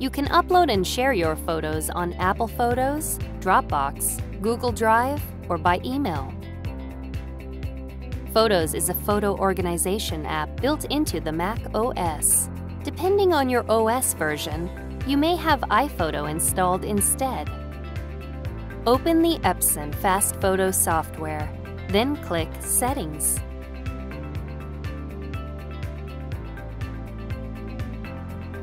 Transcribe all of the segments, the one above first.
You can upload and share your photos on Apple Photos, Dropbox, Google Drive, or by email. Photos is a photo organization app built into the Mac OS. Depending on your OS version, you may have iPhoto installed instead. Open the Epson FastFoto software, then click Settings.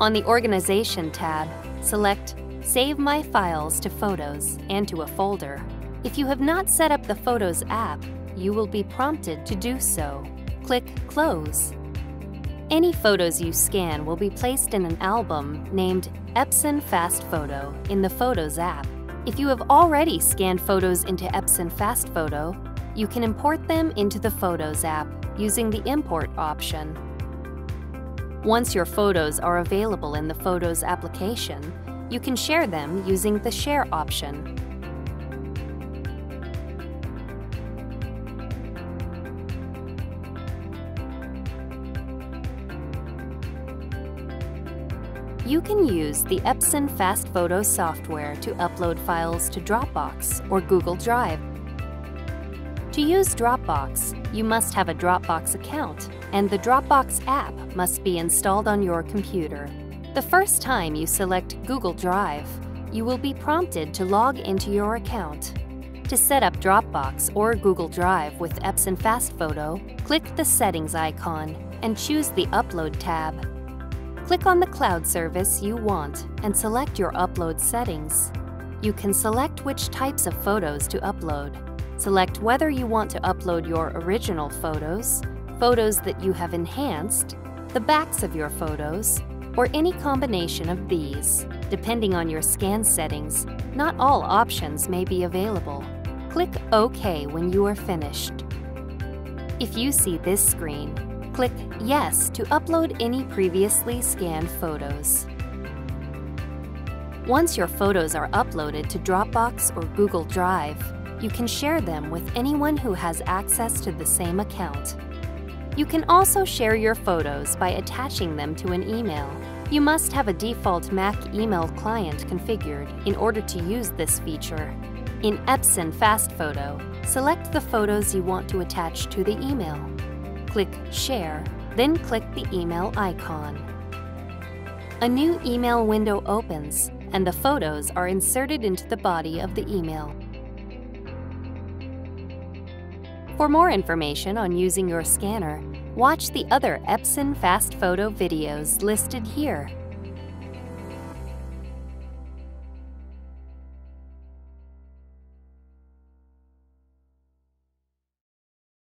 On the Organization tab, select Save My Files to Photos and to a folder. If you have not set up the Photos app, you will be prompted to do so. Click Close. Any photos you scan will be placed in an album named Epson FastFoto in the Photos app. If you have already scanned photos into Epson FastFoto, you can import them into the Photos app using the Import option. Once your photos are available in the Photos application, you can share them using the Share option. You can use the Epson FastFoto software to upload files to Dropbox or Google Drive. To use Dropbox, you must have a Dropbox account and the Dropbox app must be installed on your computer. The first time you select Google Drive, you will be prompted to log into your account. To set up Dropbox or Google Drive with Epson FastFoto, click the Settings icon and choose the Upload tab. Click on the cloud service you want and select your upload settings. You can select which types of photos to upload. Select whether you want to upload your original photos, photos that you have enhanced, the backs of your photos, or any combination of these. Depending on your scan settings, not all options may be available. Click OK when you are finished. If you see this screen, click Yes to upload any previously scanned photos. Once your photos are uploaded to Dropbox or Google Drive, you can share them with anyone who has access to the same account. You can also share your photos by attaching them to an email. You must have a default Mac email client configured in order to use this feature. In Epson FastFoto, select the photos you want to attach to the email. Click Share, then click the email icon. A new email window opens, and the photos are inserted into the body of the email. For more information on using your scanner, watch the other Epson FastFoto videos listed here.